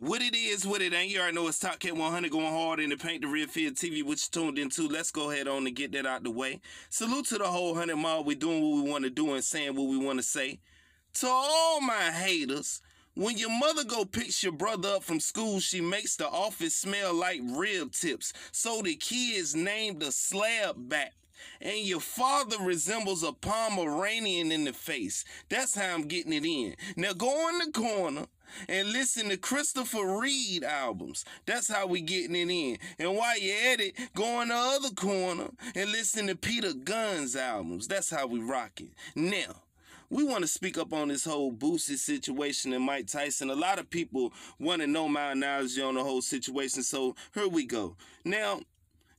What it is, what it ain't. You already know it's Top Cat 100 going hard in the paint the real Feel TV, which you tuned into. Let's go ahead on and get that out the way. Salute to the whole 100 mile. we doing what we want to do and saying what we want to say. To all my haters, when your mother go picks your brother up from school, she makes the office smell like rib tips. So the kids named the slab back and your father resembles a Pomeranian in the face. That's how I'm getting it in. Now go in the corner and listen to Christopher Reid albums. That's how we getting it in. And while you're at it, go in the other corner and listen to Peter Gunz albums. That's how we rock it. Now, we want to speak up on this whole Boosie situation and Mike Tyson. A lot of people want to know my analogy on the whole situation, so here we go. Now,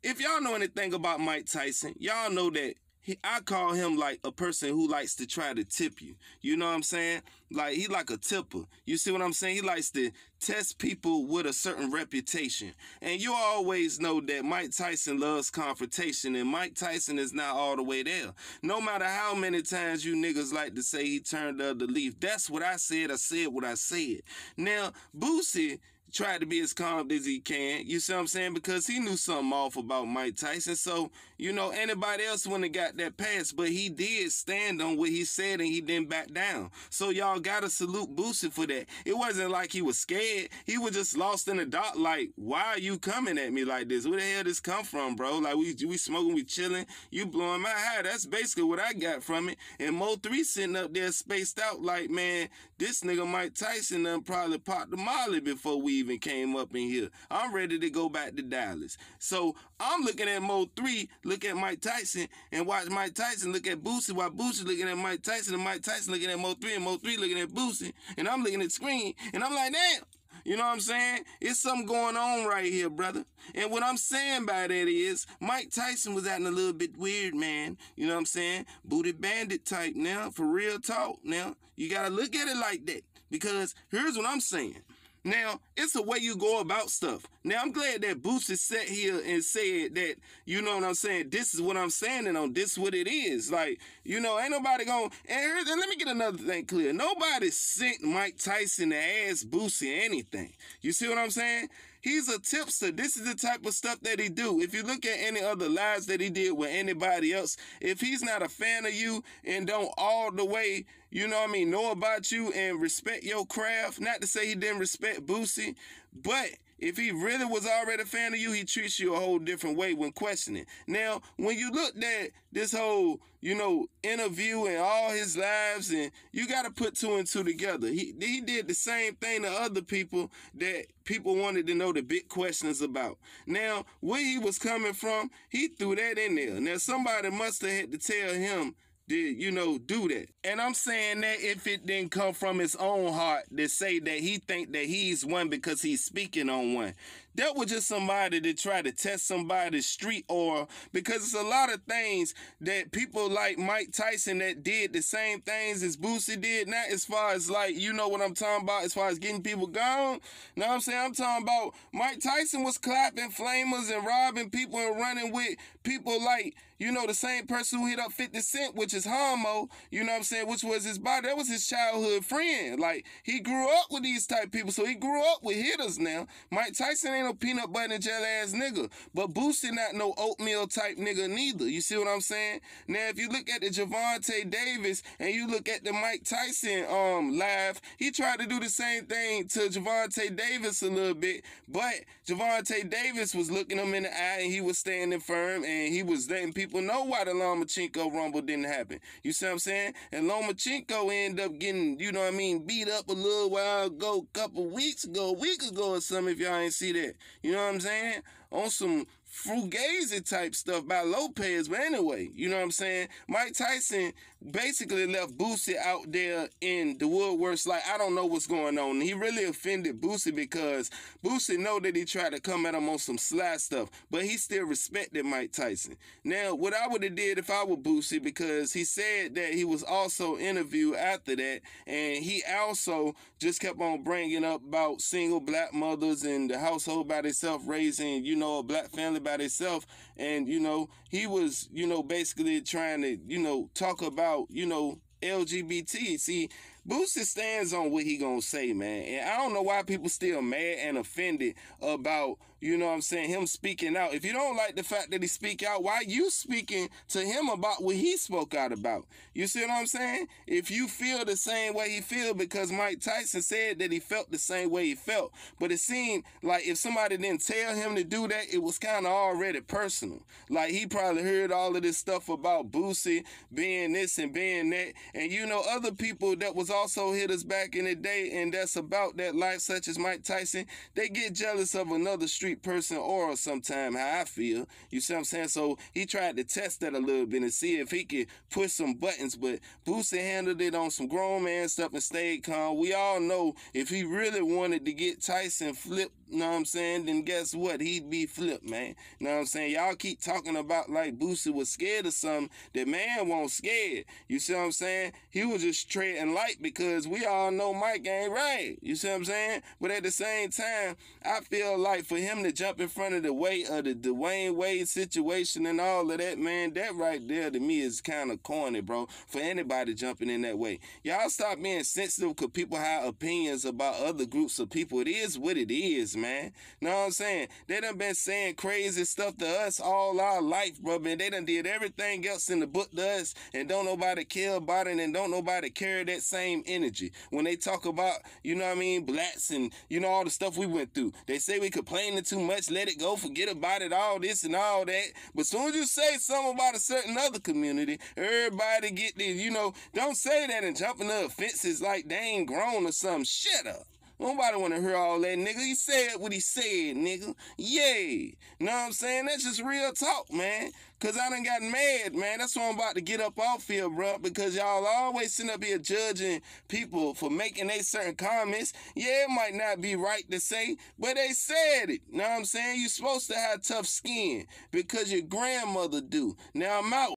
if y'all know anything about Mike Tyson, y'all know that I call him like a person who likes to try to tip you. You know what I'm saying? Like he like a tipper. You see what I'm saying? He likes to test people with a certain reputation. And you always know that Mike Tyson loves confrontation and Mike Tyson is not all the way there. No matter how many times you niggas like to say he turned the other leaf. That's what I said. I said what I said. Now, Boosie tried to be as calm as he can. You see what I'm saying? Because he knew something off about Mike Tyson. So, you know, anybody else wouldn't have got that pass, but he did stand on what he said and he didn't back down. So y'all gotta salute Boosie for that. It wasn't like he was scared. He was just lost in the dark. Like, why are you coming at me like this? Where the hell this come from, bro? Like we we smoking, we chilling, you blowing my high. That's basically what I got from it. And Mo 3 sitting up there spaced out like, man, this nigga Mike Tyson done probably popped the molly before we even came up in here. I'm ready to go back to Dallas. So I'm looking at Mo 3, look at Mike Tyson, and watch Mike Tyson look at Boosie while Boosie looking at Mike Tyson, and Mike Tyson looking at Mo 3, and Mo 3 looking at Boosie, and I'm looking at the screen, and I'm like, damn. You know what I'm saying? It's something going on right here, brother. And what I'm saying by that is Mike Tyson was acting a little bit weird, man. You know what I'm saying? Booty bandit type now, for real talk now. You gotta look at it like that. Because here's what I'm saying. Now, it's a way you go about stuff. Now, I'm glad that Boosie sat here and said that, you know what I'm saying? This is what I'm and on this what it is. Like, you know, ain't nobody going, and, and let me get another thing clear. Nobody sent Mike Tyson to ask Boosie anything. You see what I'm saying? He's a tipster. This is the type of stuff that he do. If you look at any other lies that he did with anybody else, if he's not a fan of you and don't all the way, you know what I mean, know about you and respect your craft, not to say he didn't respect Boosie, but if he really was already a fan of you, he treats you a whole different way when questioning. Now, when you looked at this whole, you know, interview and all his lives, and you got to put two and two together. He he did the same thing to other people that people wanted to know the big questions about. Now, where he was coming from, he threw that in there. Now, somebody must have had to tell him did you know do that. And i'm saying that if it didn't come from his own heart to say that he think that he's one because he's speaking on one that was just somebody to try to test somebody's street or because it's a lot of things that people like Mike Tyson that did the same things as Boosie did. Not as far as like, you know what I'm talking about, as far as getting people gone. Know what I'm saying? I'm talking about Mike Tyson was clapping flamers and robbing people and running with people like, you know, the same person who hit up 50 Cent, which is Homo, you know what I'm saying, which was his body. That was his childhood friend. Like, he grew up with these type people, so he grew up with hitters now. Mike Tyson ain't no peanut butter and jelly ass nigga. But Boosie not no oatmeal type nigga neither. You see what I'm saying? Now, if you look at the Gervonta Davis and you look at the Mike Tyson um live, he tried to do the same thing to Gervonta Davis a little bit, but Gervonta Davis was looking him in the eye and he was standing firm and he was letting people know why the Lomachenko Rumble didn't happen. You see what I'm saying? And Lomachenko ended up getting, you know what I mean, beat up a little while ago, couple weeks ago, a week ago or something if y'all ain't see that. You know what I'm saying? On some Fugazi type stuff by Lopez. But anyway, you know what I'm saying? Mike Tyson basically left Boosie out there in the woodworks like, I don't know what's going on. he really offended Boosie because Boosie know that he tried to come at him on some sly stuff, but he still respected Mike Tyson. Now, what I would have did if I were Boosie, because he said that he was also interviewed after that, and he also just kept on bringing up about single black mothers and the household by themselves raising, you know, a black family by itself. And, you know, he was, you know, basically trying to, you know, talk about, you know, LGBT. See, Boosie stands on what he gonna say, man. And I don't know why people still mad and offended about you know what I'm saying? Him speaking out. If you don't like the fact that he speak out, why you speaking to him about what he spoke out about? You see what I'm saying? If you feel the same way he feel because Mike Tyson said that he felt the same way he felt, but it seemed like if somebody didn't tell him to do that, it was kind of already personal. Like he probably heard all of this stuff about Boosie being this and being that, and you know other people that was also hit us back in the day, and that's about that life, such as Mike Tyson. They get jealous of another street person or sometime how I feel. You see what I'm saying? So he tried to test that a little bit and see if he could push some buttons, but Boosie handled it on some grown man stuff and stayed calm. We all know if he really wanted to get Tyson flipped know what I'm saying? Then guess what? He'd be flipped, man. Know what I'm saying? Y'all keep talking about like Boosie was scared of something. That man won't scared. You see what I'm saying? He was just treading light because we all know Mike ain't right. You see what I'm saying? But at the same time, I feel like for him to jump in front of the weight of the Dwyane Wade situation and all of that, man, that right there to me is kind of corny, bro. For anybody jumping in that way. Y'all stop being sensitive because people have opinions about other groups of people. It is what it is, man. Know what I'm saying? They done been saying crazy stuff to us all our life, bro. Man, they done did everything else in the book to us, and don't nobody care about it, and don't nobody carry that same energy. When they talk about, you know what I mean, blacks and, you know, all the stuff we went through. They say we complaining too much, let it go, forget about it, all this and all that. But soon as you say something about a certain other community, everybody get this, you know, don't say that and jump into offenses like they ain't grown or something. Shut up. Nobody want to hear all that, nigga. He said what he said, nigga. Yay. Know what I'm saying? That's just real talk, man. Cause I done got mad, man. That's why I'm about to get up off here, bro. Because y'all always sitting up here judging people for making a certain comments. Yeah, it might not be right to say, but they said it. You Know what I'm saying? You're supposed to have tough skin because your grandmother do. Now I'm out.